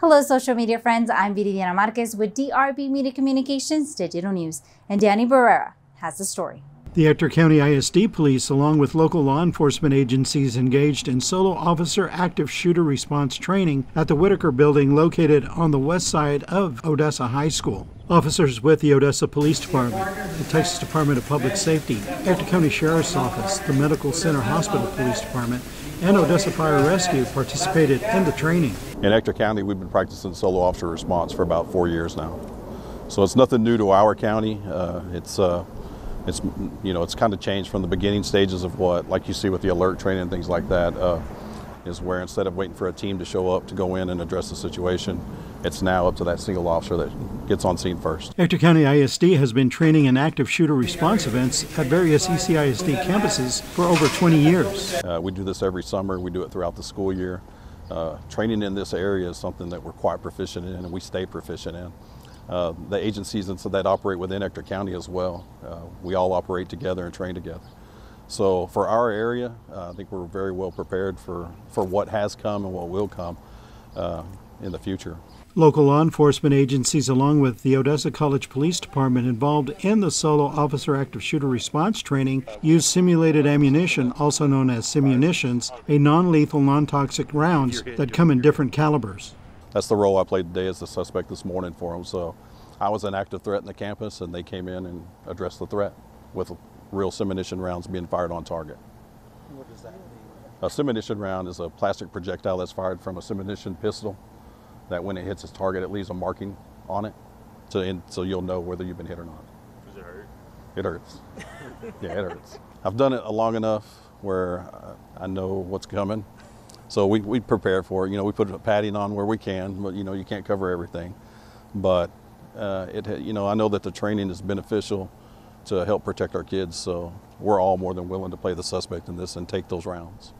Hello, social media friends. I'm Viridiana Marquez with DRB Media Communications Digital News, and Danny Barrera has the story. The Ector County ISD Police, along with local law enforcement agencies, engaged in solo officer active shooter response training at the Whitaker building located on the west side of Odessa High School. Officers with the Odessa Police Department, the Texas Department of Public Safety, Ector County Sheriff's Office, the Medical Center Hospital Police Department, and Odessa Fire Rescue participated in the training. In Ector County, we've been practicing solo officer response for about four years now. So it's nothing new to our county. Uh, it's uh, it's you know it's kind of changed from the beginning stages of what like you see with the ALERRT training and things like that uh, is where instead of waiting for a team to show up to go in and address the situation it's now up to that single officer that gets on scene first. Ector County ISD has been training in active shooter response events at various ECISD campuses for over 20 years. Uh, we do this every summer, we do it throughout the school year. Uh, training in this area is something that we're quite proficient in and we stay proficient in. Uh, the agencies that operate within Ector County as well. Uh, we all operate together and train together. So for our area, uh, I think we're very well prepared for, for what has come and what will come uh, in the future. Local law enforcement agencies, along with the Odessa College Police Department involved in the solo officer active shooter response training, use simulated ammunition, also known as simunitions, a non lethal, non toxic rounds that come in different calibers that's the role I played today as the suspect this morning for them. So I was an active threat in the campus, and they came in and addressed the threat with real simunition rounds being fired on target. What does that mean? A simunition round is a plastic projectile that's fired from a simunition pistol that when it hits its target, it leaves a marking on it, so, so you'll know whether you've been hit or not. Does it hurt? It hurts. yeah, it hurts. I've done it long enough where I know what's coming so we, we prepare for it. You know, we put padding on where we can, but you know, you can't cover everything. But uh, it, you know, I know that the training is beneficial to help protect our kids. So we're all more than willing to play the suspect in this and take those rounds.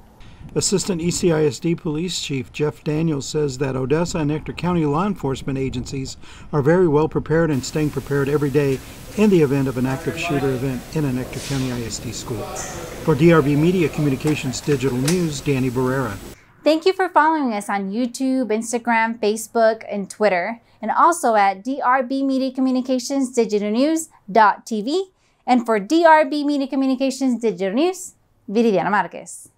Assistant ECISD Police Chief Jeff Daniels says that Odessa and Ector County law enforcement agencies are very well prepared and staying prepared every day in the event of an active shooter event in an Ector County ISD school. For DRB Media Communications Digital News, Danny Barrera. Thank you for following us on YouTube, Instagram, Facebook, and Twitter, and also at DRB Media Communications Digital News.tv. And for DRB Media Communications Digital News, Viridiana Marquez.